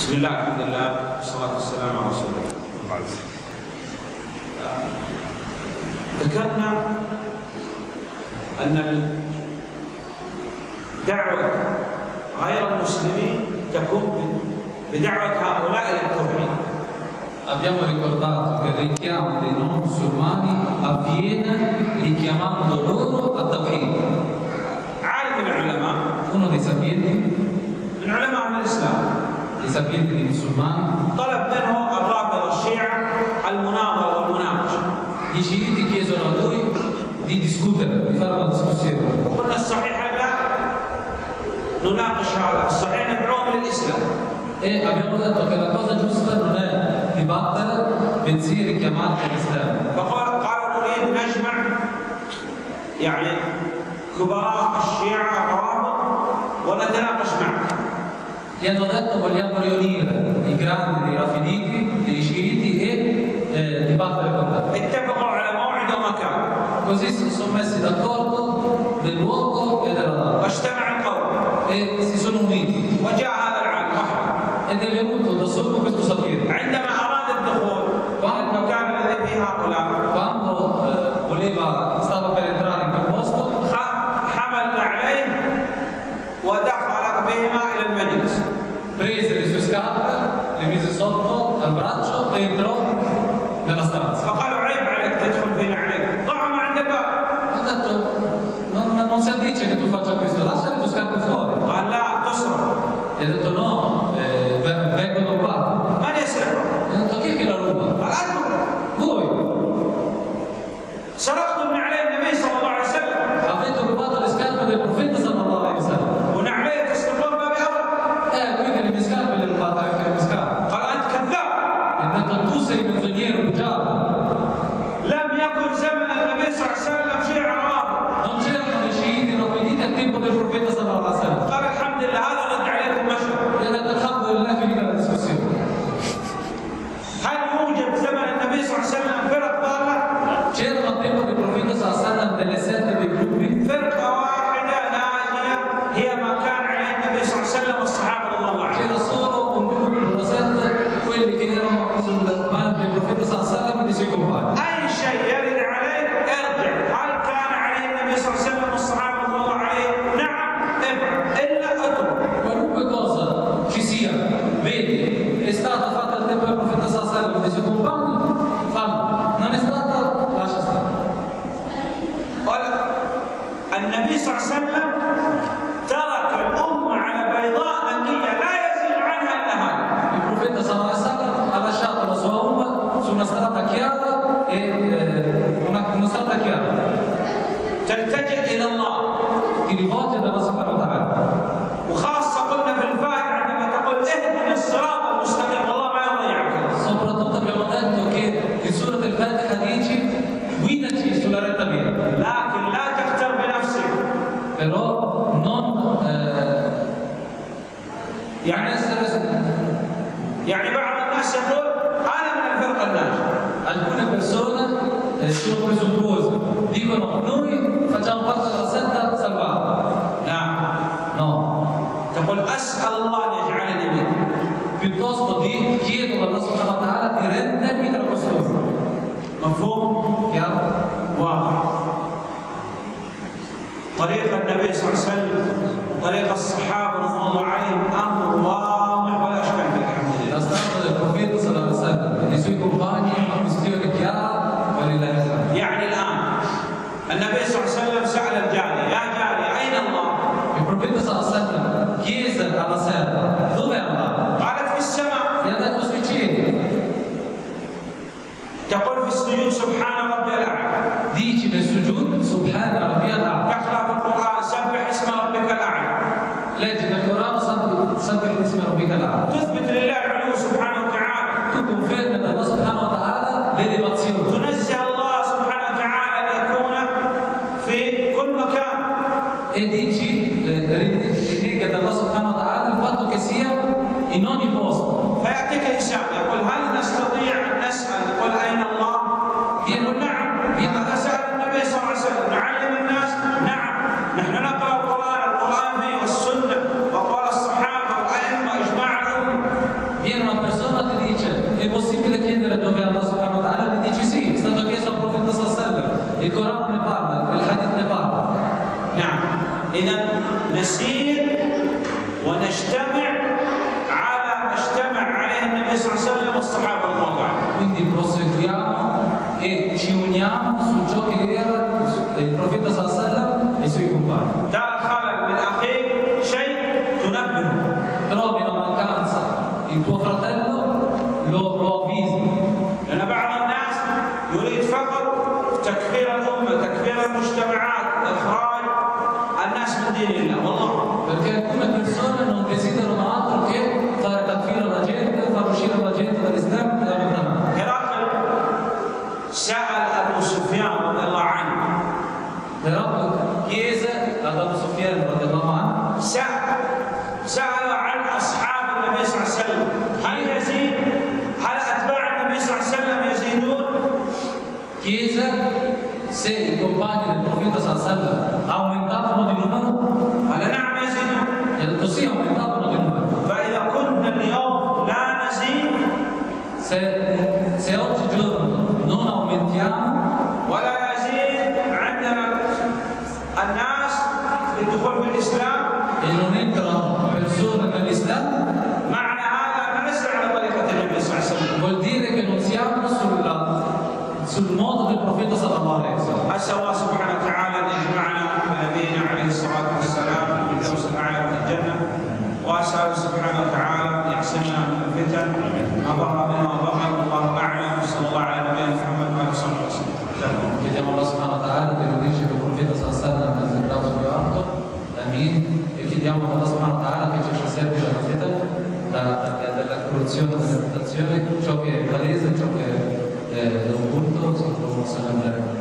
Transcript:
بسم الله الحمد لله والصلاة والسلام على رسول الله. ذكرنا أن دعوة غير المسلمين تكون بدعوة هؤلاء إلى التوحيد. Abbiamo ricordato che il richiamo dei non musulmani avviene richiamando loro a Tawhid. عالم من العلماء Uno dei sapienti, من علماء الإسلام سبيل من المسلمين طلب منه الرابع الشيعه المناظرة والمناقشة. يجي يدي كيزو لدوي دي ديسكوتر دي فرما ديسكوسير قلنا الصحيح هذا نناقش هذا. الصحيح للاسلام من الإسلام. إيه أبيعوا ذاته كلا قوزة جوستا نناقش في بطل بنصير كمان الإسلام فقال قالوا لي نجمع. يعني كبار الشيعة عوامة ونتناقش معهم gli hanno detto vogliamo riunire i grandi i Rafiditi, dei Sciiti e eh, dibattere con te. Così si sono messi d'accordo del luogo e della data. E e entrò nella stanza. فقالوا عيب عليك تدخل فينا عليك ضعوا ما عند الباب Ha detto, non, non si addice che tu faccia questo, lascia le tue scarpe fuori. قال لا تصرف E ha detto no, eh, ve- vengono qua. من يسرق E ha detto chi è che la ruba? قال أنتم Voi سرقتم من عليه النبي صلى الله عليه وسلم avete rubato le scarpe del profeta sallallahu alaihi wasallam. ونعليه تسرقون باب اول Eh, quindi le mie scarpe le rubate anche le mie scarpe. قال انت كذاب E ha detto tu sei menzognero, bugiardo. لم يكن زمن النبي صلى الله عليه وسلم شيعا رافض Non c'erano le sciiti ravvediti al tempo del profeta sallallahu alaihi wasallam. قال الحمد لله هذا رد عليكم مشهد E ha detto alhamdulillah finita la discussione. هل يوجد زمن النبي صلى الله عليه وسلم فرق ضاله؟ C'erano al tempo del profeta sallallahu alaihi wasallam delle sette dei gruppi. فرقه واحدة ناجيه هي ما كان عليه النبي صلى الله عليه وسلم والصحابه رضي الله عنهم C'era solo un gruppo, una sette, quelli che erano sul mano del profeta sallallahu alaihi wasallam e dei suoi compagni. اي شيء يرد عليك ارجع هل كان عليه النبي صلى الله عليه وسلم e eh, chiara. تلتجئ إلى الله Allah subhanahu wa ta'ala. وخاصه قلنا في الفاتحه عندما تقول اهدنا الصراط المستقيم الله ما يضيعك che in Sura del Fatiha dici guidaci sulla retta via. لكن لا تختر بنفسك Però non eh, يعني يعني بعض الناس يقول أنا من الفرقه الناجيه alcune persone eh, sono presuntuose, dicono noi facciamo parte della setta salvata. نعم No, اسال الله ان يجعلني منك piuttosto di chiedo alla subhanahu wa ta'ala di rendermi tra costoro. مفهوم Chiaro? واضح طريق النبي صلى الله عليه وسلم طريق الصحابه رضوان الله عليهم أمر واضح ولا اشكال فيه الحمد لله La strada del profeta sallallahu alaihi wasallam e dei suoi compagni è una questione chiara, ولله الحمد. يعني الان النبي صلى الله عليه وسلم سال الجاريه يا جاريه اين الله؟ Il profeta sallallahu alaihi wasallam chiese alla serva dove è Allah? قالت في السماء Gli ha detto sui cieli. تقول في السجود سبحان ربي الاعلى Dici nel sujud subhana rabbiyal a'la. تقرا في القران سبح اسم ربك الاعلى Corano sabbi sabbi ismi rabbika al-a'la. تثبت لله العلو سبحانه وتعالى Tu confermi ad Allah subhanahu wa ta'ala l'elevazione. تنزه الله سبحانه وتعالى ان يكون في كل مكان E eh, subhanahu wa ta'ala il fatto che sia in ogni posto. فياتيك انسان يقول هل نستطيع ان نسال يقول اين النظام نعم. إذا نسير ونجتمع على ما اجتمع عليه النبي صلى الله عليه وسلم والصحابة رضي الله quindi proseguiamo e ci uniamo su ciò che era il profeta sallallahu e i suoi compagni. دخل شيء بعض الناس يريد فقط المجتمعات إخراج الناس من دين الله والله Perché alcune persone non desiderano altro che fare takfir alla gente, far uscire la gente dall'Islam e dall'Iman. هرقل سأل أبو سفيان رضي الله عنه Però chiese ad Abu Sufyan radiallahu anhu سأل سأل عن أصحاب النبي صلى الله عليه وسلم هل يزيد هل أتباع النبي صلى الله عليه وسلم يزيدون؟ chiese se said approvazione della ciò che è palese ciò che eh, da un punto si può sempre